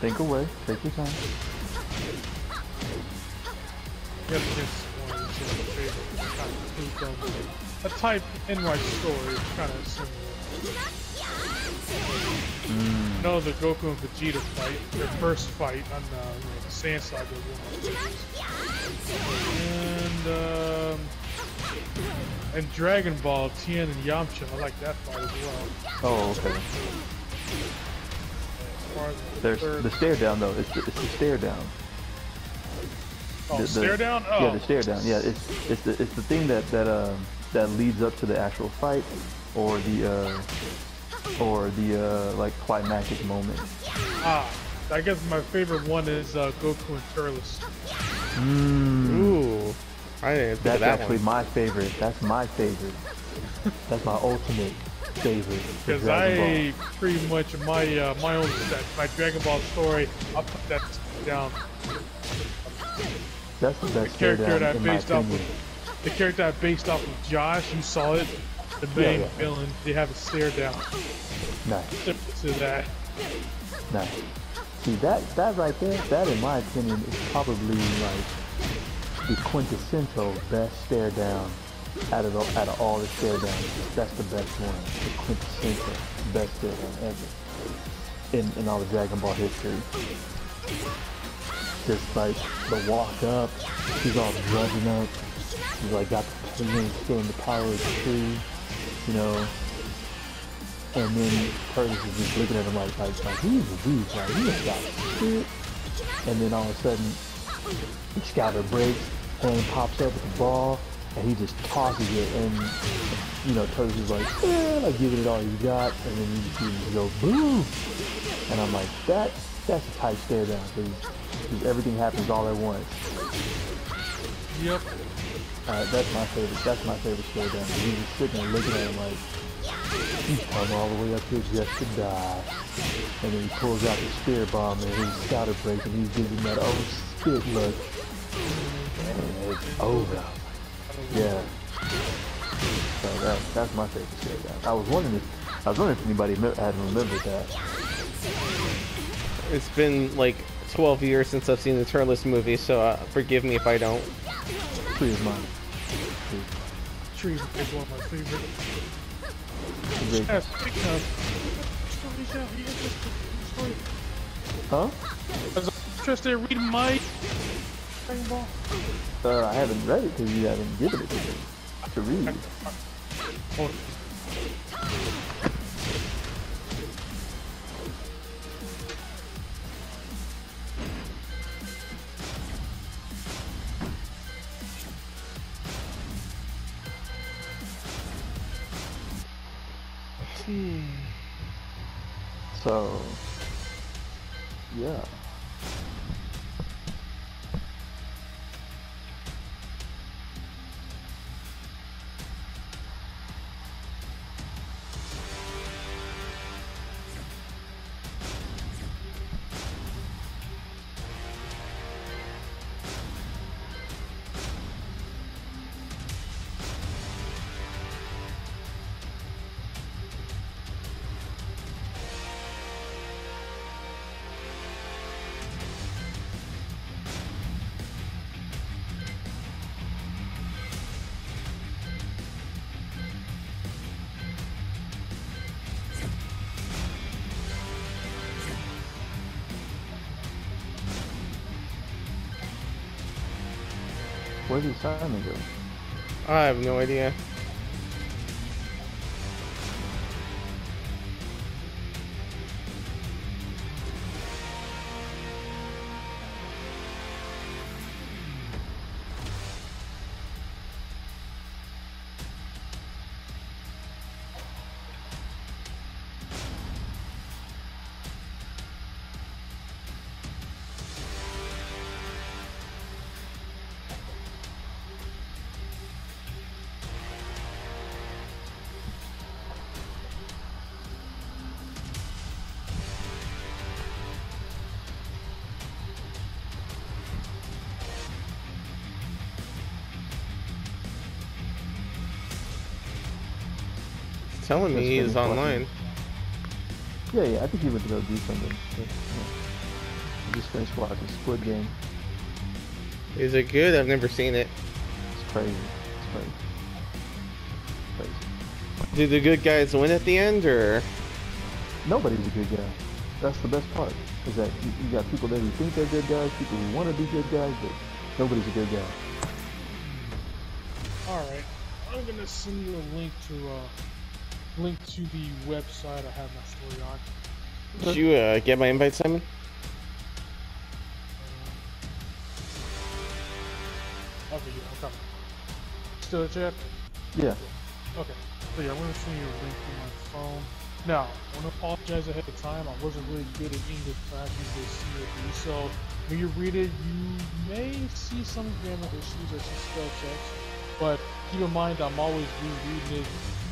Think away. Take your time. Yep, this one is one of my favorite kind of A type NY story kind of similar. Mm. No, the Goku and Vegeta fight, their first fight on the, you know, the Saiyan Saga one of my favorites. And, um, and Dragon Ball, Tien and Yamcha, I like that fight as well. Oh, okay. There's third- the stare down though. It's the, it's the stare down. oh, the- the- stare down? Oh. Yeah, the stare down. Yeah, it's it's the it's the thing that that um that leads up to the actual fight, or the uh or the uh like climactic moment. Ah, I guess my favorite one is uh, Goku and Turles. Mm. Ooh. I didn't think That's of that actually one. my favorite. That's my favorite. That's my ultimate Because I pretty much my uh, my own that my Dragon Ball story, I'll put that down. That's the The best stare character that my based off of the character that based off of Josh, you saw it. The main yeah. villain, they have a stare down Nice, to that. nice. See that that right there, that in my opinion is probably like the quintessential best stare down out of the, out of all the showdowns. That's the best one. The quintessential best stare down ever in in all the Dragon Ball history. Just like the walk up, he's all drugging up. He's like got the still in the power of the tree, you know. And then Curtis is just looking at him like, like, like he's a beast, like he ain't got shit. And then all of a sudden, Scouter breaks, hand pops up with the ball, and he just tosses it, and you know, Curtis is like, eh, like giving it all you got, and then you just see him go boom. And I'm like, that, that's a tight stare down, because everything happens all at once. Yep. Uh, that's my favorite. That's my favorite stare down. He's just sitting there looking at him like he's come all the way up here just to die. And then he pulls out the Spirit Bomb and he's scouter break and he's giving that oh spit look. And it's over. Yeah. So that, that's my favorite stare down. I was wondering if I was wondering if anybody had remembered that. It's been like 12 years since I've seen the Turles movie, so uh, forgive me if I don't. Free is mine. Tree is one of my favorite. Free. Yeah, speaking of stories out, you interested in story? Huh? I was interested in reading my Ball. Uh, I haven't read it because you haven't given it to me to read. Where did Simon go? I have no idea. Telling me Just he's finished watching. online. Yeah, yeah, I think he went to go do something. Yeah. just finished watching Squid Game. Is it good? I've never seen it. It's crazy. It's crazy. Crazy. Do the good guys win at the end, or Nobody's a good guy. That's the best part. Is that you, you got people there who think they're good guys, people who want to be good guys, but nobody's a good guy. Alright. I'm gonna send you a link to uh link to the website I have my story on. did you uh, get my invite, Simon? Okay, yeah, I'm coming. Still Jeff? Yeah. Okay. So yeah, I'm gonna send you a link to my phone. Now, I wanna apologize ahead of time. I wasn't really good at English class, usually C or D, so when you read it, you may see some grammar issues or some spell checks. But keep in mind, I'm always rereading it,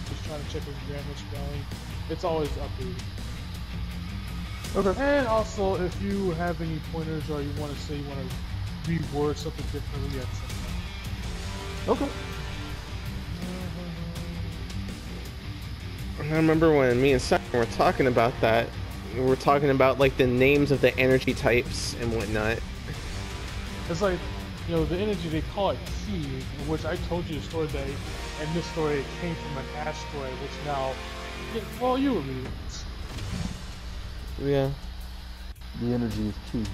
just trying to check the grammar spelling. It's always updated. Okay. And also, if you have any pointers or you want to say you want to reword something differently, that's something. Okay. I remember when me and Simon were talking about that. We were talking about like the names of the energy types and whatnot. It's like, you know, the energy they call it ki, which I told you the story that in this story came from an asteroid, which now, yeah, well, you were reading. it. Yeah. The energy is ki.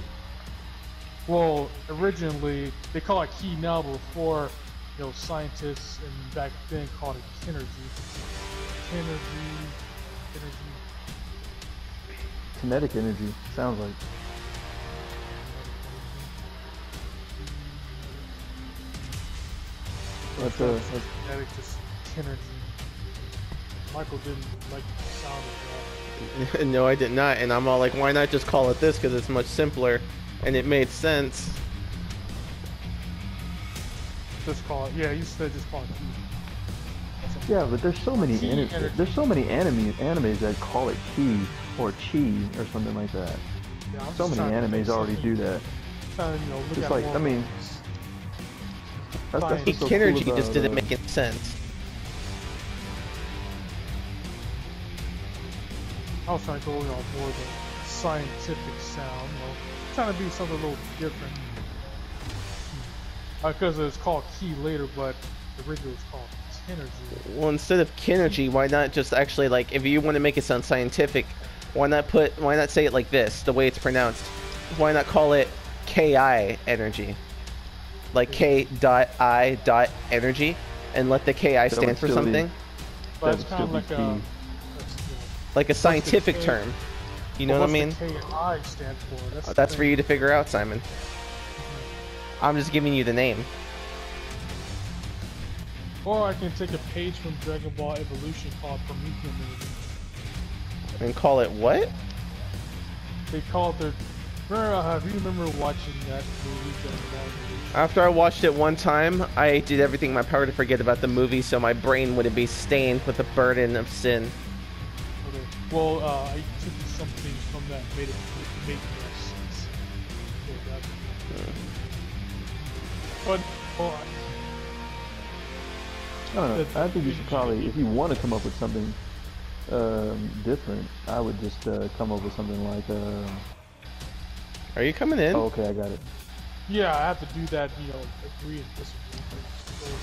Well, originally they call it ki now, but before, you know, scientists and back then called it kinergy. Kinergy, energy. Kinetic energy. Sounds like. That's that's, Kinetic, just kinergy. Michael didn't like the sound of that. no, I did not, and I'm all like, why not just call it this? Because it's much simpler, and it made sense. Just call it, yeah, you said just call it ki. Yeah, but there's so many Ki ani- energy. there's so many anime animes that call it ki or chi or something like that. Yeah, So many animes already do that. Trying you know, look Just at like- I mean, ones. That's, that's Fine. what's so Kinergy cool just didn't uh, make any sense. I was trying to go, you know, more the scientific sound, you know, trying to be something a little different. Because it's called ki later, but the original was called Kinergy. Well, instead of kinergy, why not just actually like, if you want to make it sound scientific, why not put, why not say it like this, the way it's pronounced? Why not call it Ki energy? Like K dot I dot energy, and let the Ki stand for still be- something, But That it's kind of like be a, key. that's, you know, like a scientific term. You know what I mean? What's the KI stand for? That's, the That's for you to figure out, Simon. I'm just giving you the name. Or I can take a page from Dragon Ball Evolution called Promethean And call it what? They call it their. Remember, do you remember watching that movie, Dragon Ball Evolution? After I watched it one time, I did everything in my power to forget about the movie so my brain wouldn't be stained with the burden of sin. Okay. Well, uh, I took some things from that, made it make more sense. So that, but well, I don't know. I think you should probably, if you want to come up with something um, different, I would just uh, come up with something like, uh, Are you coming in? oh, okay, I got it. yeah, I have to do that. You know, agree and disagree.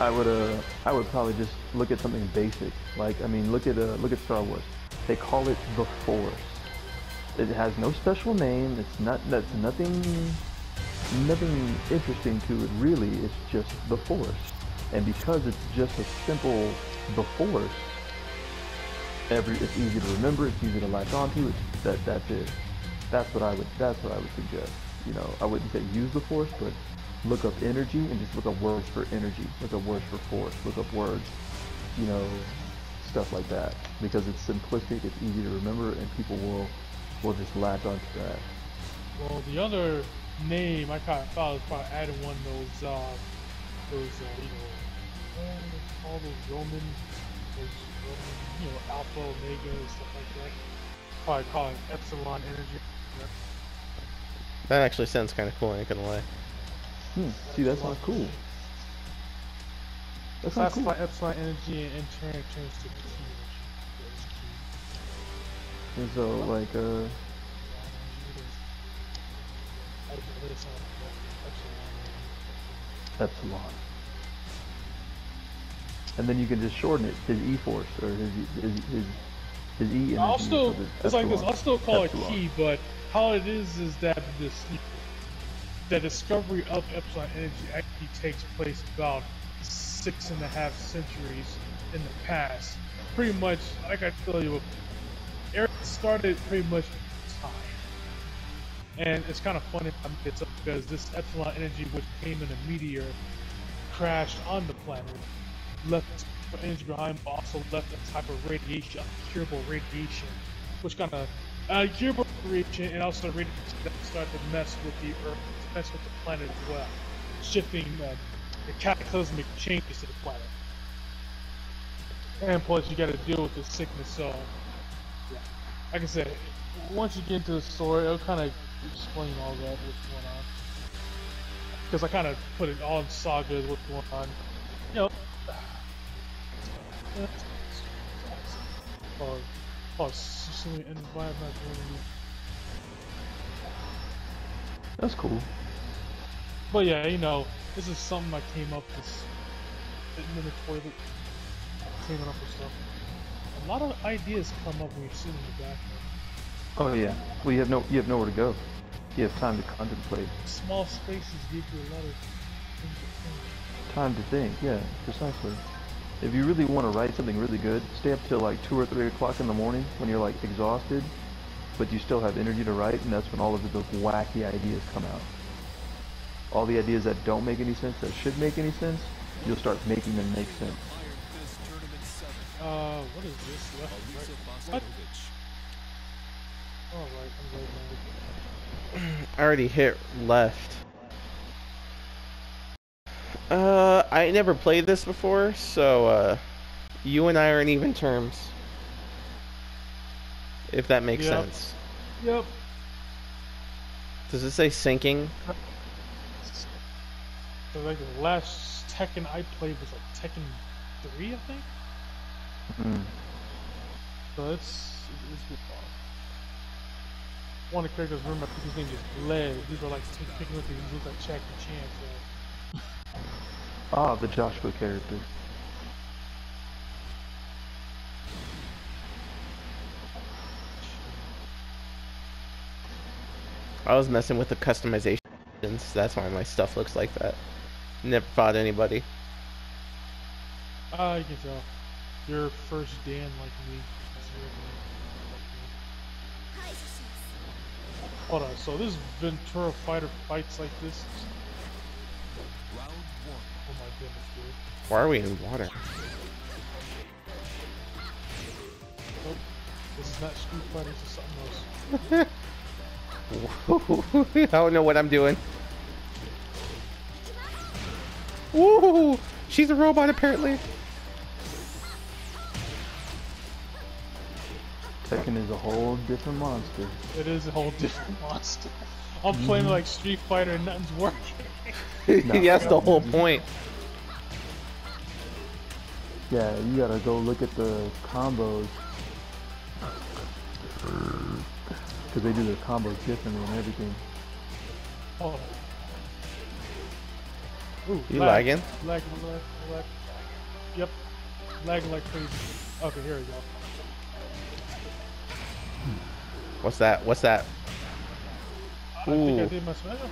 I would, uh, I would probably just look at something basic. Like, I mean, look at, uh, look at Star Wars. They call it the Force. It has no special name. It's not. That's nothing. Nothing interesting to it. Really, it's just the Force. And because it's just a simple the Force, every it's easy to remember. It's easy to latch onto. It's that. That's it. That's what I would. That's what I would suggest. You know, I wouldn't say use the Force, but look up energy and just look up words for energy. Look up words for force. Look up words. You know, stuff like that because it's simplistic. It's easy to remember, and people will will just latch onto that. well, the other name I kind of thought was probably adding one of those, uh, those, uh, you know, all those Roman, those Roman, you know, Alpha, Omega, stuff like that. Probably calling Epsilon Energy. That actually sounds kind of cool, I ain't gonna lie. Hmm. See, that sounds cool. That sounds Classify cool. Epsilon Energy and in turn it turns to ki energy. And so, like, uh, I think it's on Epsilon. And then you can just shorten it, his E force or his his his, his E energy. I'll still, it's like this. I'll still call Epsilon. it ki, but how it is is that this, the discovery of epsilon energy actually takes place about six and a half centuries in the past. Pretty much, like I tell you, Eric started pretty much time. And it's kind of funny it's up because this epsilon energy, which came in a meteor, crashed on the planet, left energy behind, but also left a type of radiation, curable radiation, which kind of uh, curable radiation and also radiation that started to mess with the Earth, mess with the planet as well, shifting uh, the cataclysmic changes to the planet. And plus, you got to deal with the sickness, so yeah. Like I said, once you get into the story, it'll kind of explain all that, what's going on. Because I kind of put it all in sagas, what's going on. You know, or, or Sicilian environment. That's cool. But yeah, you know, this is something I came up with sitting in the toilet, cleaning up with stuff. A lot of ideas come up when you're sitting in the bathroom. Oh yeah. Well, you have no you have nowhere to go. You have time to contemplate, Small spaces give you a lot of things to think. time to think. Yeah, precisely. If you really want to write something really good, stay up till like two or three o'clock in the morning when you're like exhausted, but you still have energy to write, and that's when all of those wacky ideas come out. All the ideas that don't make any sense, that should make any sense, you'll start making them make sense. Uh, what is this? Left, right? What? Oh, right, I'm right. I already hit left. Uh, I never played this before, so uh, you and I are in even terms. If that makes Yep. sense. Yep. Does it say sinking? So like the last Tekken I played was like Tekken 3, I think. Mm. So it's it's good fun. One of the characters, remember, I think his name is Leg. These are like two picking with these look like Jackie Chan. So Ah, the Joshua character. I was messing with the customizations. That's why my stuff looks like that. Never fought anybody. ah, you can tell. You're first Dan like me. That's your name. Hold on. So this Ventura fighter fights like this. Oh my goodness, dude. Why are we in water? Nope. This is not Street Fighter. This is something else. I don't know what I'm doing. Woo! She's a robot apparently. Tekken is a whole different monster. It is a whole different monster. I'm playing mm-hmm. like Street Fighter and nothing's working. yeah, that's the whole point. Yeah, you gotta go look at the combos. Because they do their combos differently and everything. Oh. Ooh, You lag, lagging? Lag, lag, lag. Yep. Lagging like crazy. Okay, here we go. What's that? What's that? I think I did my special.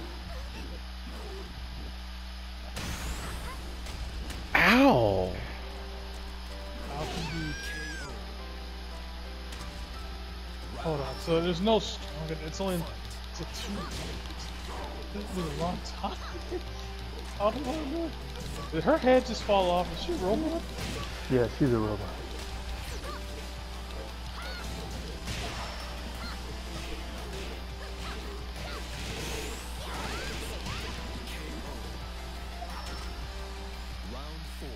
Ow! How can you... Hold on. So there's no stronger. It's only it's a two. This has been a long time. How do I know? Did her head just fall off? Is she a robot? Yeah, she's a robot.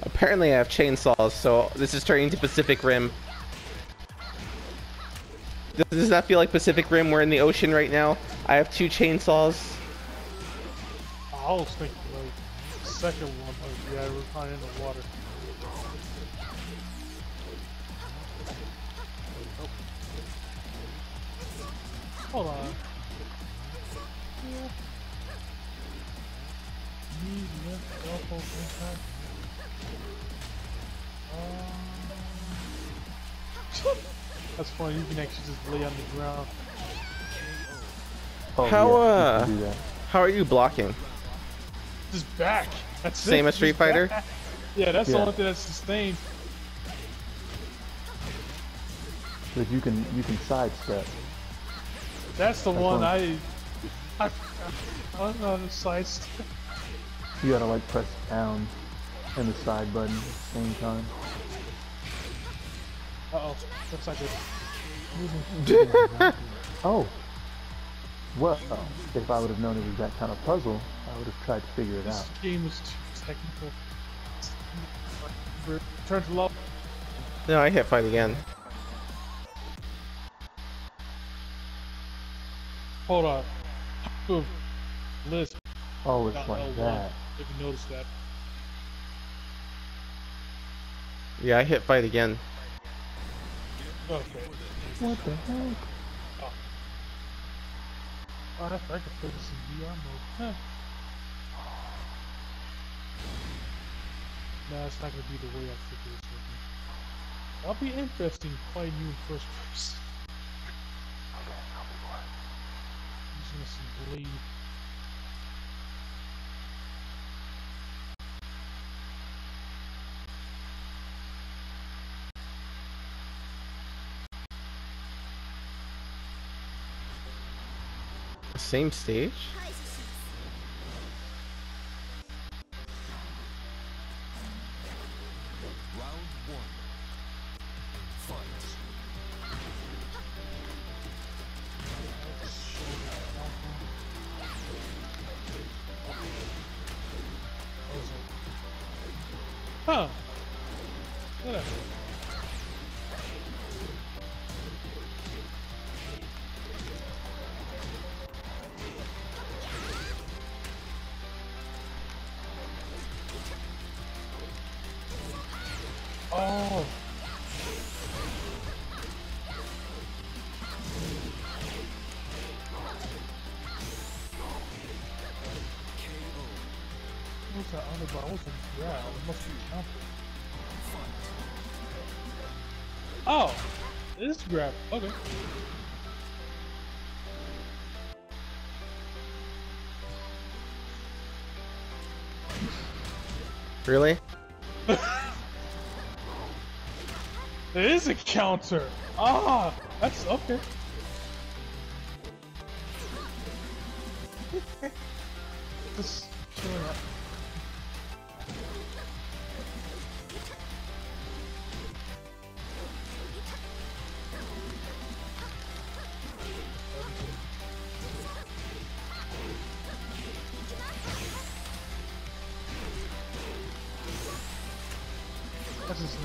Apparently I have chainsaws, so this is turning to Pacific Rim. Does that feel like Pacific Rim? We're in the ocean right now. I have two chainsaws. I was thinking like the second one, but yeah, we're kind of in the water. Hold on. Yeah. That's funny. You can actually just lay on the ground. Oh, How, yeah, uh, you can do that. How are you blocking? Just back. That's Same it. as Street Just Fighter? back. Yeah, that's the only thing that's sustained. But you can you can sidestep. That's the That's one one. I. I. I don't know the sights. You gotta like press down and the side button at the same time. Uh oh, that's not good. Oh. Well, if I would have known it was that kind of puzzle, I would have tried to figure it This out. This game is too technical. Turn to love. No, I hit fight again. Hold on. Ooh. List. Oh, it's Not like L1. that. If you notice that. Yeah, I hit fight again. Okay. What the heck? Oh, that's I can play this in VR mode. Huh. No, it's not gonna be the way I figure this would be. That'll be interesting fighting you in first person. I'm just gonna see bleed. Same stage? That other button? What's the yeah, it must be counted. Oh! It is grab. Okay. Really? It is a counter! Ah! That's okay.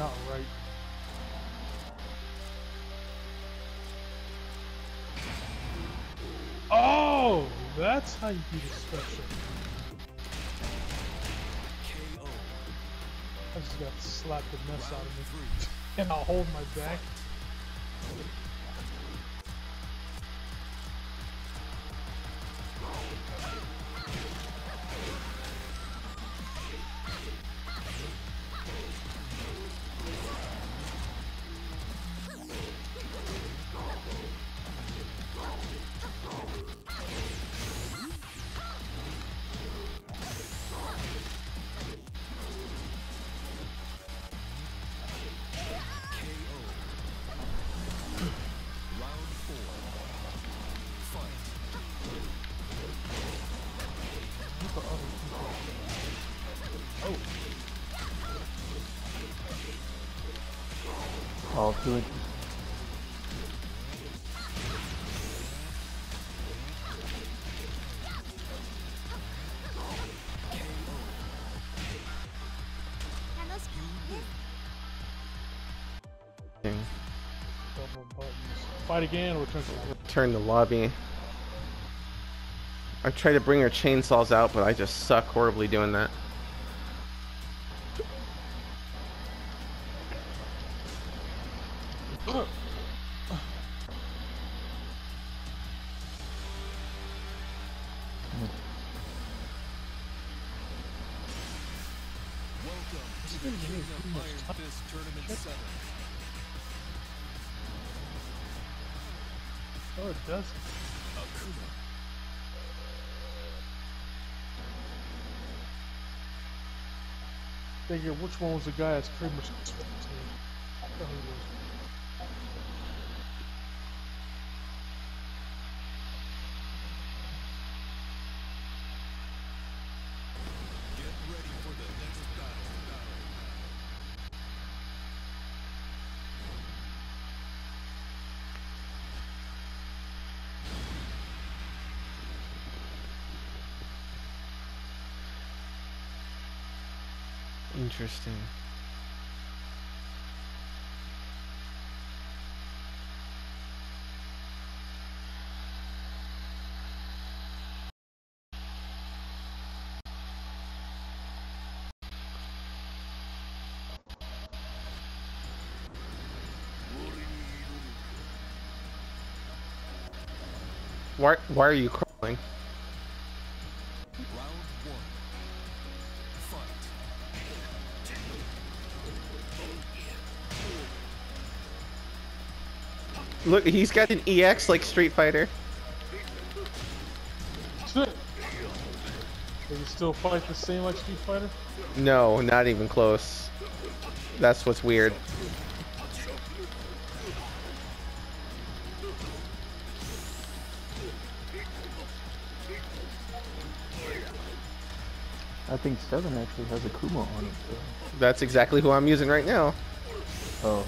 not right. Oh, that's how you do the special. I just got slapped the mess out of me. And I'll hold my back. All two inches. Okay. Fight again or turn to Turn the lobby. I tried to bring her chainsaws out, but I just suck horribly doing that. King good, of pretty much Iron. Fist Tournament 7. Oh, it does. Akuma. Figure which one was the guy that's pretty much expected to I thought he was. Get ready for the next battle. Interesting. Why, why are you crawling? Look, he's got an EX like Street Fighter. Does he still fight the same like Street Fighter? No, not even close. That's what's weird. I think seven actually has Akuma on it. So. That's exactly who I'm using right now. Oh,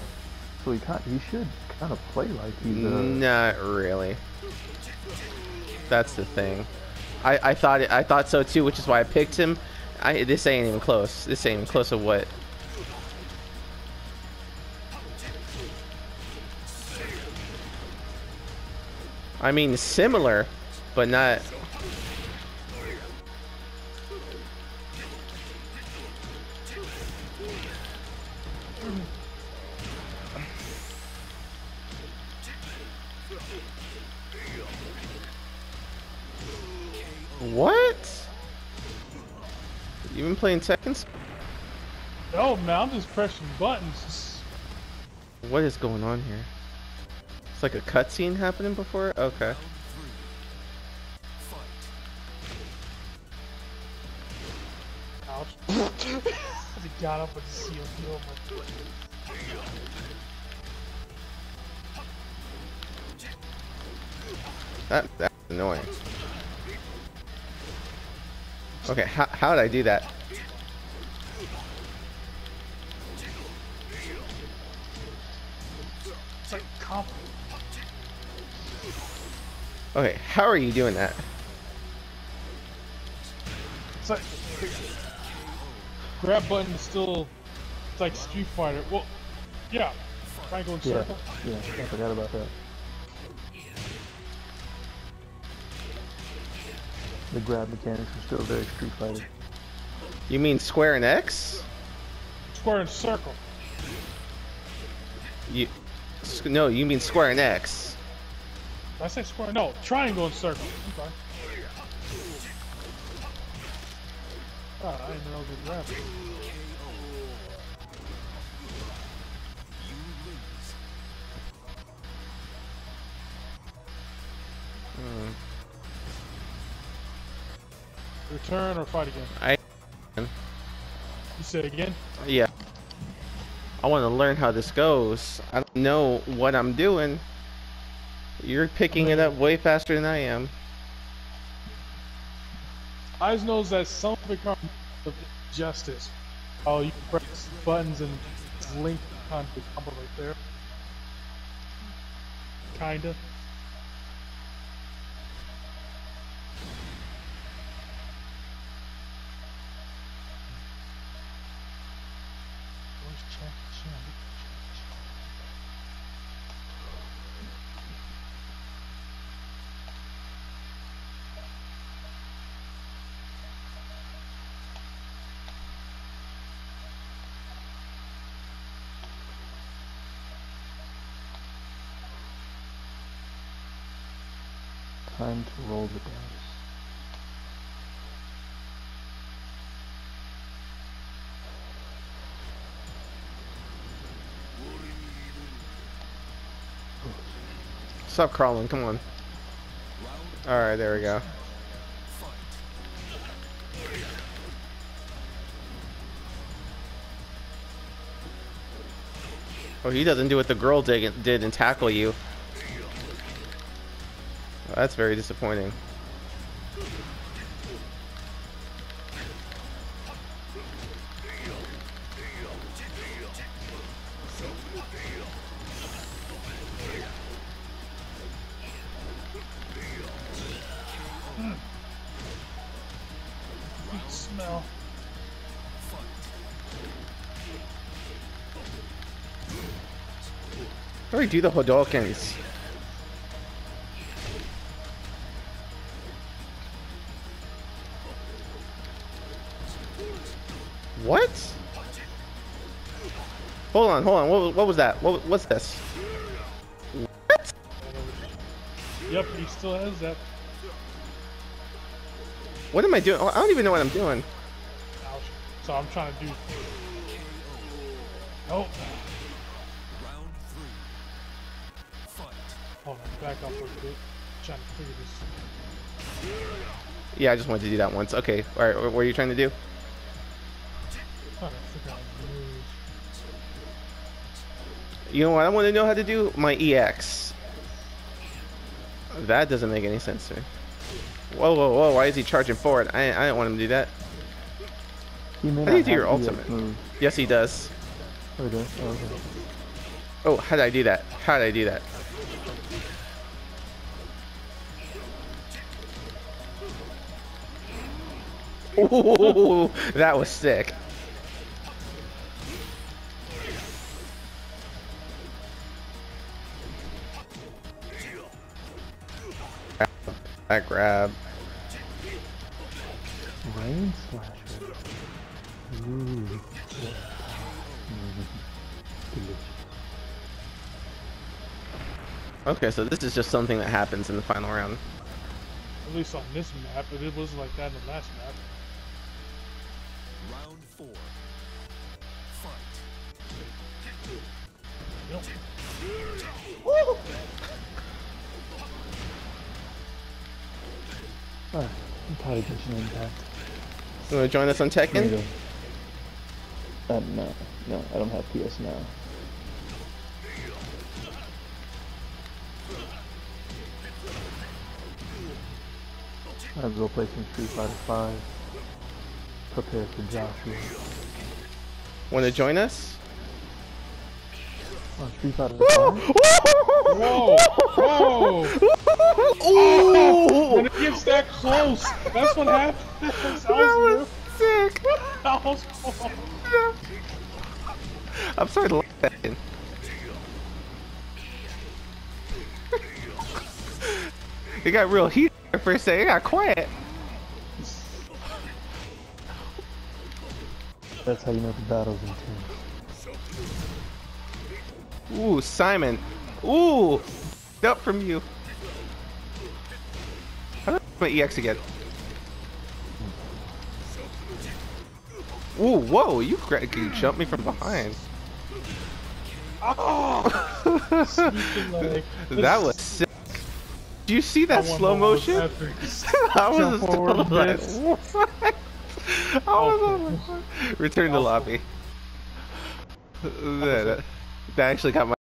so he kind he should kind of play like he's Not really. That's the thing. I, I thought it, I thought so too, which is why I picked him. I this ain't even close. This ain't even close of what. I mean similar, but not. Playing Tekken? No, man, I'm just pressing buttons. What is going on here? It's like a cutscene happening before? Okay. Round three. Fight. Ouch. I got up and see him heal my foot. That that's annoying. Okay, how how did I do that? Okay, how are you doing that? It's like grab button is still. It's like Street Fighter. Well, yeah. Triangle and yeah circle. yeah. I forgot about that. The grab mechanics are still very Street Fighter. You mean square and X? Square and circle. You no, you mean square and X. Did I say square? No, triangle and circle. I'm sorry. Ah, I didn't know it was grab. Return or fight again? I You said again? yeah. I want to learn how this goes. I don't know what I'm doing. You're picking it up way faster than I am. Eyes knows that some become justice. Oh, you press buttons and link on the combo right there. Kinda. Jackie Chan? time to roll the dice. Stop crawling, come on. Alright, there we go. Oh, he doesn't do what the girl did, and tackle you. That's very disappointing. Smell. Do we do the Hadokens? On, hold on. What, what was that? What, what's this? Yep, he still has that. What am I doing? Oh, I don't even know what I'm doing. So I'm trying to do. Nope. Round three. Fight. Hold on, back up a bit. trying to figure this. Yeah, I just wanted to do that once. Okay, alright, what are you trying to do? You know what I want to know how to do? My EX. That doesn't make any sense to me. Whoa, whoa, whoa, why is he charging forward? I, I didn't want him to do that. He may How do you do your ultimate? Move. Yes, he does. Oh, does? Oh, okay. Oh, how did I do that? How did I do that? Ooh, that was sick. That grab. Rain slasher. Ooh. yeah. Delicious. Okay, so this is just something that happens in the final round. At least on this map, but it wasn't like that in the last map. Round four. Fight. Yep. Alright, I'm tired of Genshin Impact. You want to join us on Tekken? Tomato. Uh, no, no, I don't have PS now. I have to go play some Street Fighter 5. Prepare for Joshua. Want to join us? Oh, Street Fighter 5? Whoa! Whoa! Ooh! When it gets that close, that's what happens. That That was was, sick! that was close. I'm sorry to laugh at it. It got real heated there for a second. It got quiet. That's how you know the battle's intense. Ooh, Simon. Ooh! Up from you. My EX again? Ooh, whoa, you, you jumped me from behind. Oh! That was sick. Do you see that slow motion? I was Jump just forward a like, what? I was on my- Return to lobby. That, that actually got my